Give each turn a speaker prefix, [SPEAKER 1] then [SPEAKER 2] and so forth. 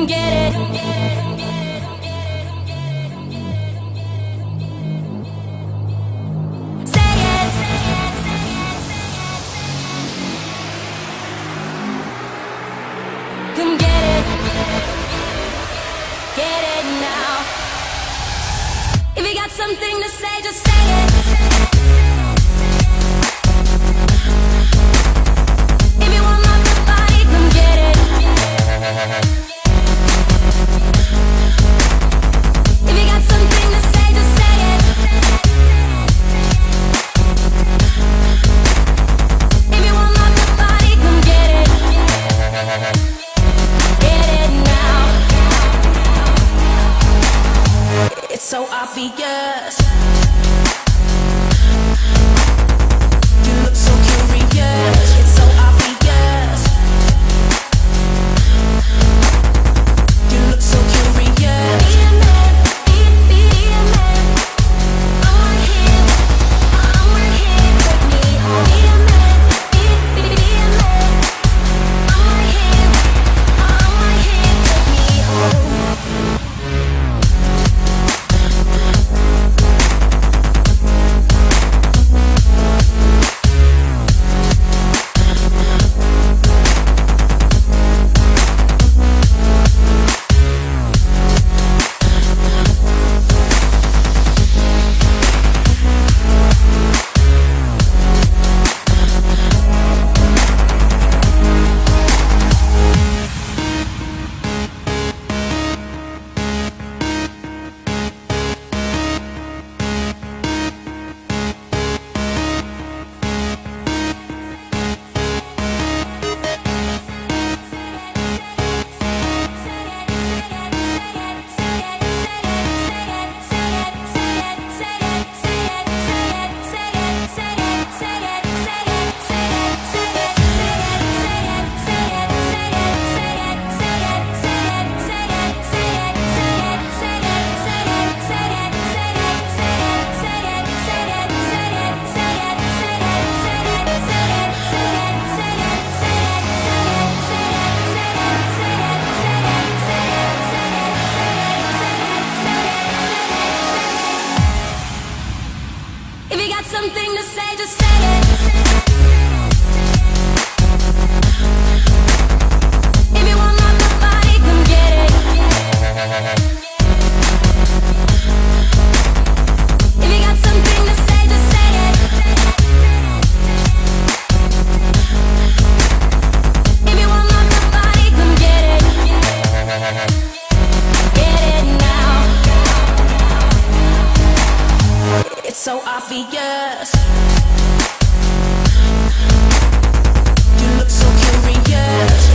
[SPEAKER 1] Come get it. Say it. Come get it. Get it now. If you got something to say, just got something to say, just say it. obvious. You look so curious.